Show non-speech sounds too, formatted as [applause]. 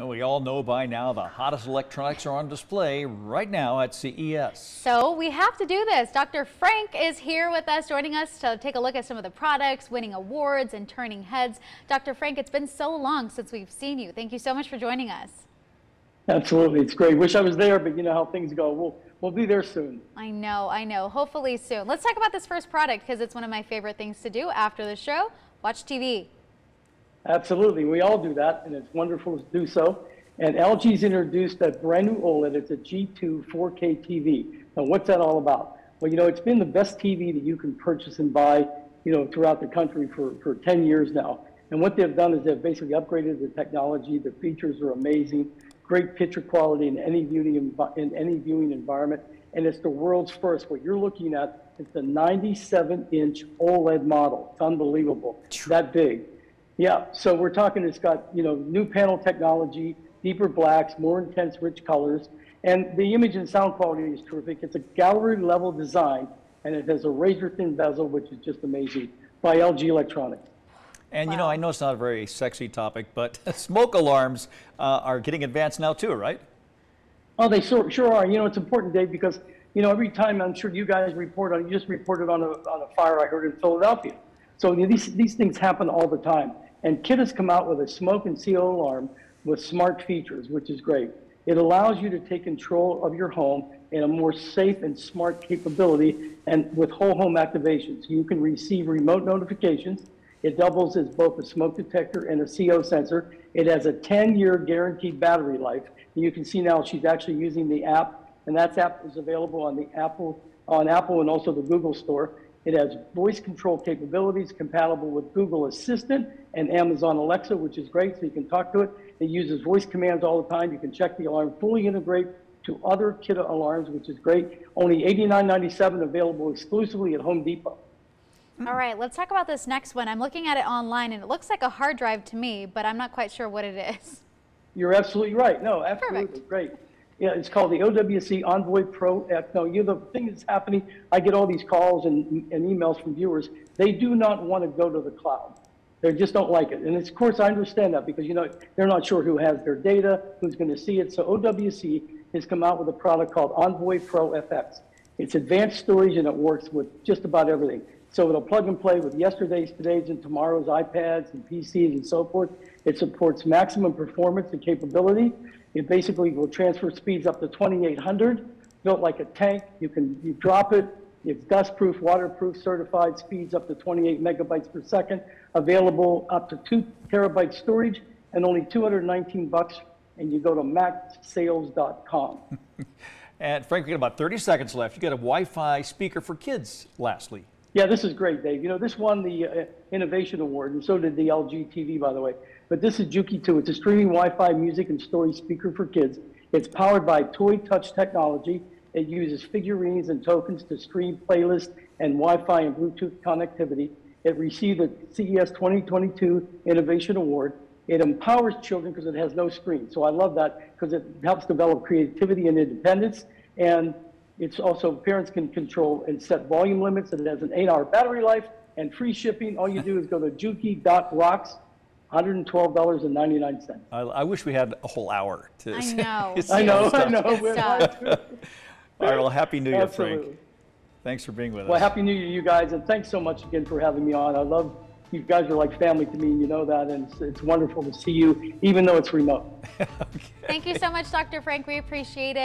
Well, we all know by now the hottest electronics are on display right now at CES. So we have to do this. Dr. Frank is here with us, joining us to take a look at some of the products, winning awards and turning heads. Dr. Frank, it's been so long since we've seen you. Thank you so much for joining us. Absolutely. It's great. Wish I was there, but you know how things go. We'll, we'll be there soon. I know, I know. Hopefully soon. Let's talk about this first product because it's one of my favorite things to do after the show. Watch TV. Absolutely. We all do that, and it's wonderful to do so. And LG's introduced a brand new OLED. It's a G2 4K TV. Now, what's that all about? Well, you know, it's been the best TV that you can purchase and buy, you know, throughout the country for, for 10 years now. And what they've done is they've basically upgraded the technology. The features are amazing, great picture quality in any viewing, in any viewing environment. And it's the world's first. What you're looking at is the 97 inch OLED model. It's unbelievable, that big. Yeah, so we're talking, it's got, you know, new panel technology, deeper blacks, more intense, rich colors. And the image and sound quality is terrific. It's a gallery level design, and it has a razor thin bezel, which is just amazing, by LG Electronics. And wow. you know, I know it's not a very sexy topic, but [laughs] smoke alarms uh, are getting advanced now too, right? Oh, they sure, sure are. You know, it's important, Dave, because, you know, every time I'm sure you guys report on, you just reported on a, on a fire I heard in Philadelphia. So you know, these, these things happen all the time. And Kidde has come out with a smoke and CO alarm with smart features, which is great. It allows you to take control of your home in a more safe and smart capability and with whole home activation. You can receive remote notifications. It doubles as both a smoke detector and a CO sensor. It has a 10-year guaranteed battery life. And you can see now she's actually using the app, and that app is available on the Apple, on Apple and also the Google Store. It has voice control capabilities compatible with Google Assistant and Amazon Alexa, which is great, so you can talk to it. It uses voice commands all the time. You can check the alarm, fully integrate to other Kidde alarms, which is great. Only $89.97 available exclusively at Home Depot. All right, let's talk about this next one. I'm looking at it online, and it looks like a hard drive to me, but I'm not quite sure what it is. You're absolutely right. No, absolutely Perfect. great. Yeah, it's called the OWC Envoy Pro F. No, you know, the thing that's happening, I get all these calls and, and emails from viewers. They do not want to go to the cloud. They just don't like it. And of course, I understand that because, you know, they're not sure who has their data, who's going to see it. So OWC has come out with a product called Envoy Pro FX. It's advanced storage and it works with just about everything. So it'll plug and play with yesterday's, today's, and tomorrow's iPads and PCs and so forth. It supports maximum performance and capability. It basically will transfer speeds up to 2800, built like a tank. You can you drop it. It's dustproof, waterproof, certified, speeds up to 28 megabytes per second, available up to two terabyte storage, and only 219 bucks. And you go to macsales.com. [laughs] and Frank, we got about 30 seconds left. You got a Wi-Fi speaker for kids. Lastly. Yeah, this is great, Dave. You know, this won the uh, Innovation Award, and so did the LG TV, by the way. But this is Jooki 2. It's a streaming Wi-Fi music and story speaker for kids. It's powered by Toy Touch technology. It uses figurines and tokens to stream playlists and Wi-Fi and Bluetooth connectivity. It received the CES 2022 Innovation Award. It empowers children because it has no screen. So I love that because it helps develop creativity and independence. And it's also, parents can control and set volume limits, and it has an eight hour battery life and free shipping. All you do is go to jooki.rocks, $112.99. I, I wish we had a whole hour to I [laughs] know. I know, I know. All right, well, Happy New Year, Absolutely. Frank. Thanks for being with well, us. Well, Happy New Year, you guys, and thanks so much again for having me on. I love you guys are like family to me, and you know that, and it's, it's wonderful to see you, even though it's remote. [laughs] okay. Thank you so much, Dr. Frank. We appreciate it.